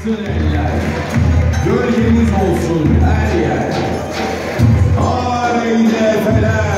açsın eller. Gölgemiz olsun her yer. Haydi Efeler.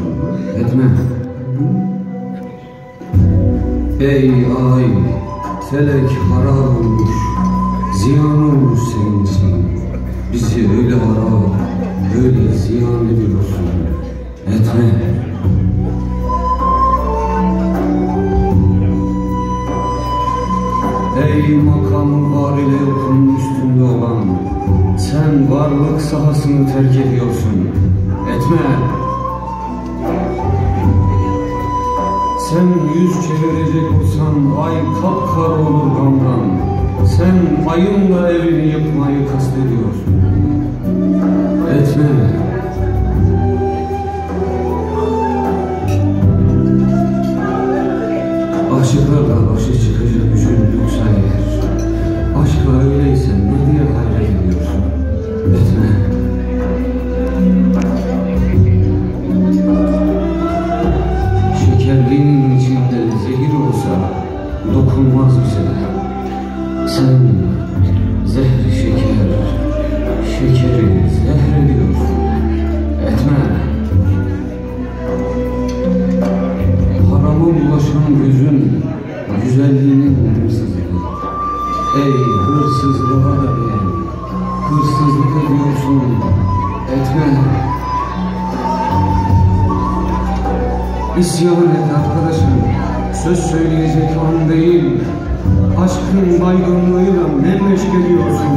Kastediyorsun? Etme. Ey ay, felek harap olmuş, ziyan olmuş senin için. Bizi öyle harap, öyle ziyan ediyorsun. Etme. Ey makam var ile yokunun üstünde olan, sen varlık sahasını terk ediyorsun. Etme. Sen yüz çevirecek olsan ay kapkara olur gamdan. Sen ayınla evini yıkmayı kastediyorsun. Etme. İsyan et arkadaşım, söz söyleyecek an değil. Aşkın baygınlığıyla ne meşk ediyorsun,